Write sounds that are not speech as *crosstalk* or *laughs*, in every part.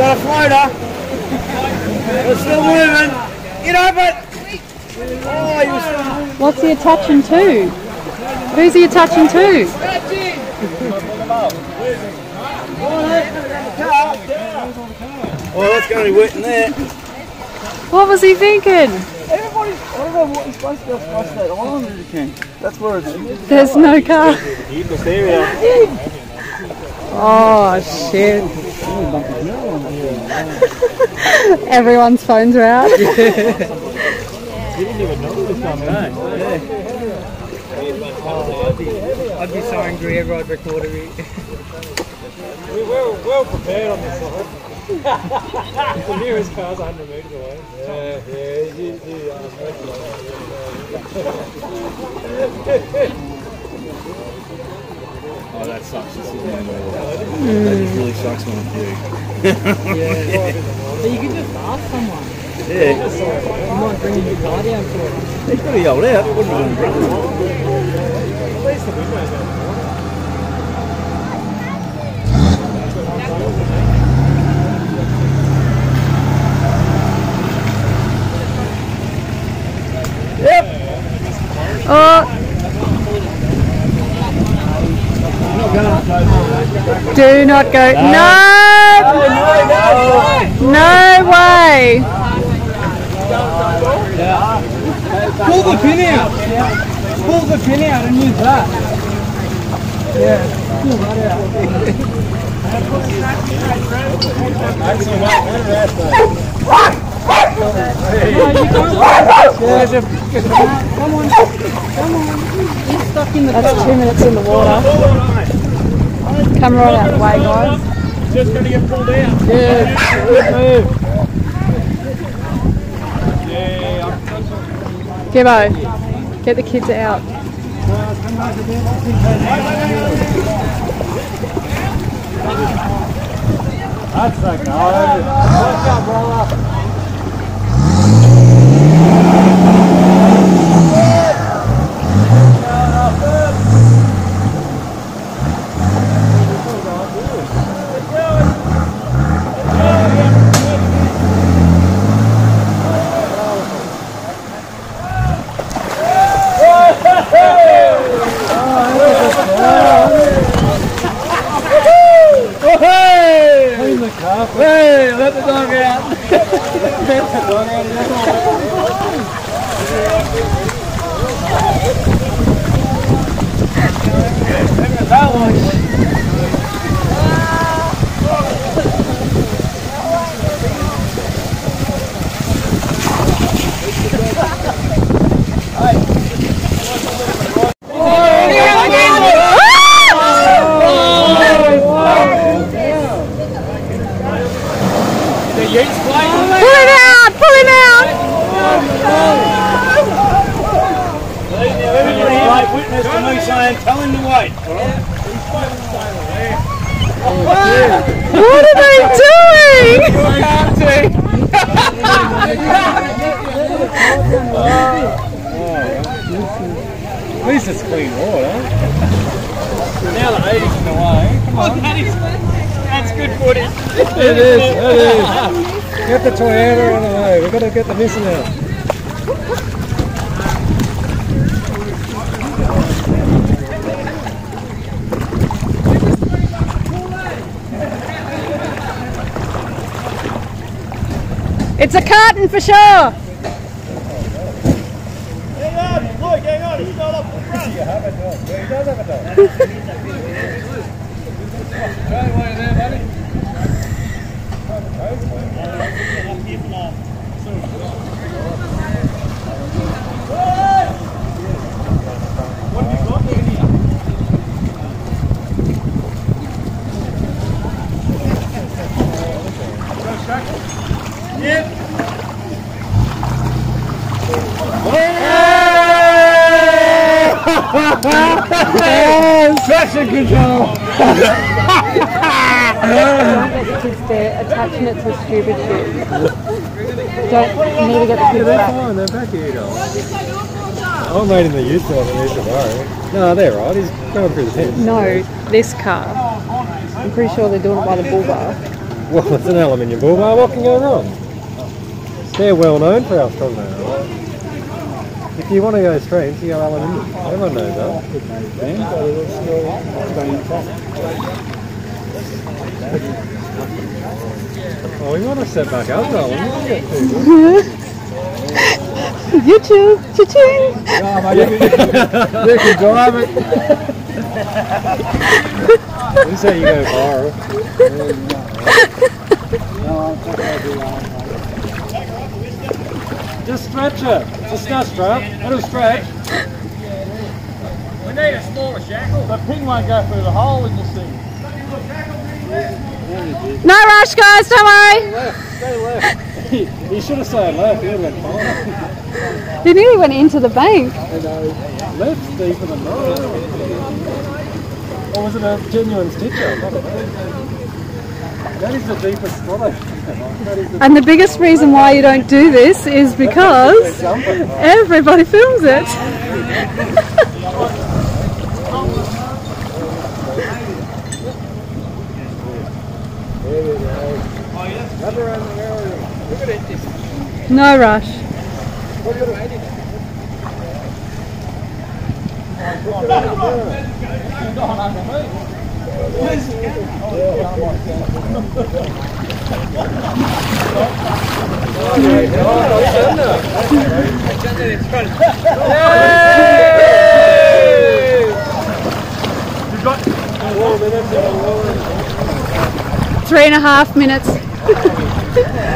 motor. It's still moving. Get up it. Oh, you're still moving. What's he attaching to? Who's he attaching to? Oh, that's going to be wet in there. What was he thinking? Everybody's, I don't know what you're supposed to go across that island if you can. That's where it's. There's no car. Oh shit. *laughs* Everyone's phones are out. *laughs* You didn't even know this one, no. Yeah. I'd be so angry ever I'd recorded it. We were well prepared on this side. *laughs* the nearest car's 100 metres away. Yeah, yeah. You, you, Oh, that sucks. It's in there. That just really sucks when it's you. But you could just ask someone. Yeah, might bring your car down for it. he's pretty old out. Wouldn't have been Oh. Do not go. No! No way! Pull the pin out. Pull the pin out and use that. Yeah, pull that out. Come on, come on. He's stuck in the That's two minutes in the water. Come right out of the way, guys. Just going to get pulled out. Yeah, good move. Gibbo, get the kids out. That's the go. Clean the car. Hey, let the dog out. Dog out. Pull him out! Pull him witness to me saying, tell him to wait. What are they doing? At least it's clean water. Now the 80's in the way. Come on. That's good footage. It is, it is. Get the Toyota on the way. We've got to get the Nissan out. It's a carton for sure. Traction control. *laughs* Don't get the *laughs* kids there attaching it to stupid shit. Don't need to get the kids They're back. fine, they're back here, guys. I'm waiting the youth need to worry. No, they're right, he's going through the fence. No, this car. I'm pretty sure they're doing it by the bull bar. Well, it's an aluminium bull bar. What can go wrong? They're well known for how strong they are. If you want to go strength, you go aluminium. Everyone knows that. Oh, we want to set back up, darling. We *laughs* can get too good. YouTube, cha-ching. You can drive it. This is how you go viral. *laughs* Just stretch it. It's a snatch strap. It'll stretch. We need a smaller shackle. The pin won't go through the hole in the seat. No rush, guys. Don't worry. Left. Stay left. He, he should have stayed left. He would have went fine. He nearly went into the bank. Left's deeper than right. Or was it a genuine stitcher? I don't know. That is the deepest spot I've That is the And the biggest reason why you don't do this is because everybody films it. *laughs* No rush. *laughs* Three and a half minutes. *laughs*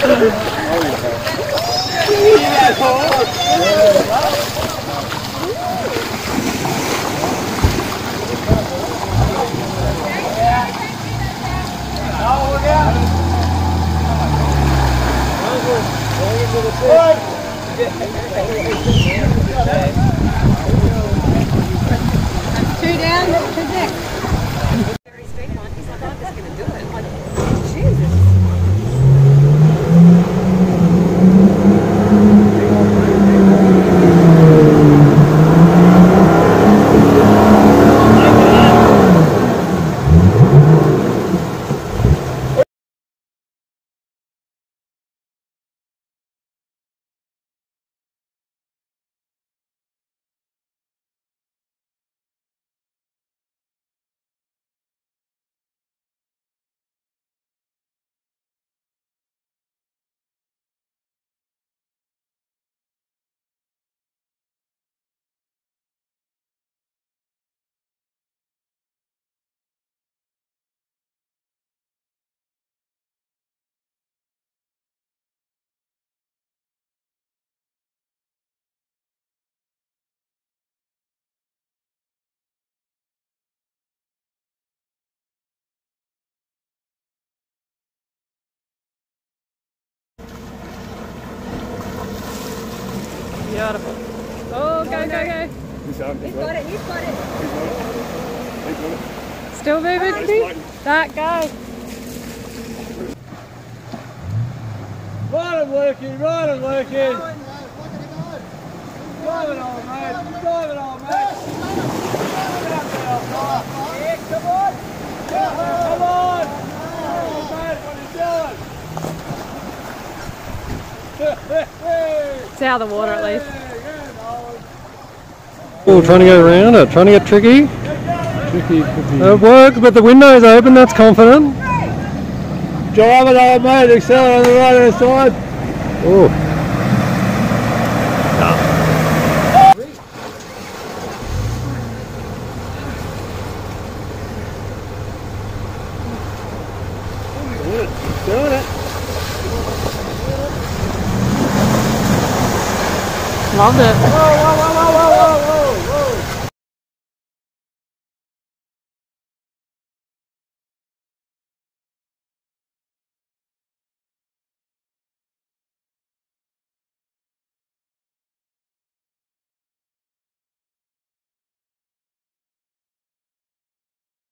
Two down, two next. Beautiful. Oh, go, go, go. He's got it. He's got it. Still moving. That, go. Right and working, right and working. Drive it on, mate. Drive it on, mate. Yeah, come on. Come on. Oh, mate, what are you doing? It's out of the water at least. Oh, trying to go around it, trying to get tricky. Tricky could be. It works, but the window's open, that's confident. Drive it on, mate. Accelerate on the right hand side. Oh. Doing Vallahi.